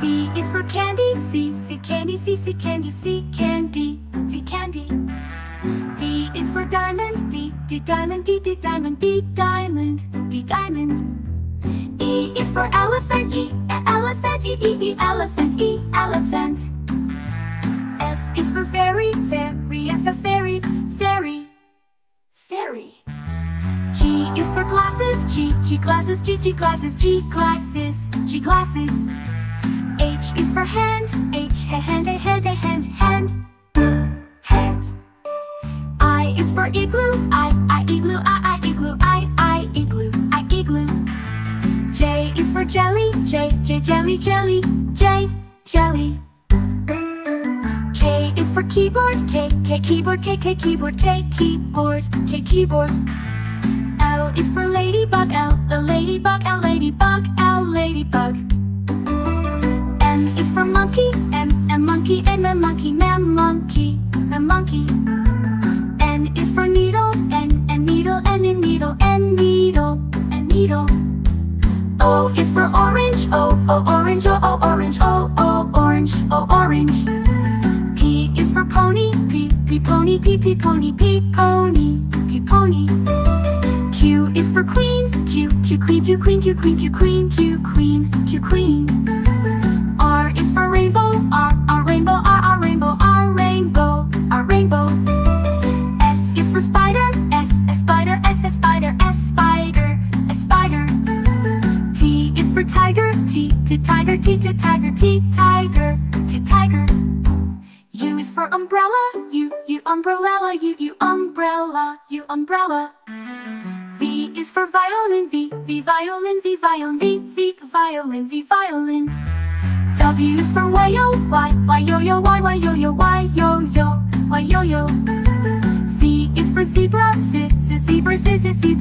C is for candy, C, C candy, C, C candy, C candy, D candy. D is for diamond, D, D diamond, D, D diamond, D diamond, D diamond. E is for elephant, E, elephant, E, E, E elephant, E elephant. F is for fairy, fairy, F, fairy, fairy, fairy. G is for glasses, G, G glasses, G, G glasses, G glasses, G glasses. H is for igloo, I, I igloo, I, I igloo, I, I igloo, I igloo. J is for jelly, J, J jelly, jelly, J, jelly. K is for keyboard, K, K keyboard, K, K keyboard, K keyboard, K keyboard. L is for ladybug, L, a ladybug, L ladybug, L ladybug. M is for monkey, M, M monkey, M M monkey, orange, O, O orange, oh oh orange, O, O orange, oh orange. P is for pony, P, P pony, P, P pony, P pony, P pony. Q is for queen, Q, Q queen, Q queen, Q queen, Q queen, Q queen, Q queen. R tiger, T, T tiger, T tiger, T tiger. U is for umbrella, U, U umbrella, U, U umbrella, U umbrella. V is for violin, V, V violin, V violin, V, V violin, V violin. W is for Y-O, Y, Y-yo-yo, Y, Y-yo-yo, Y-yo-yo, Y-yo-yo. Z is for zebra, Z, Z zebra, Z, Z zebra,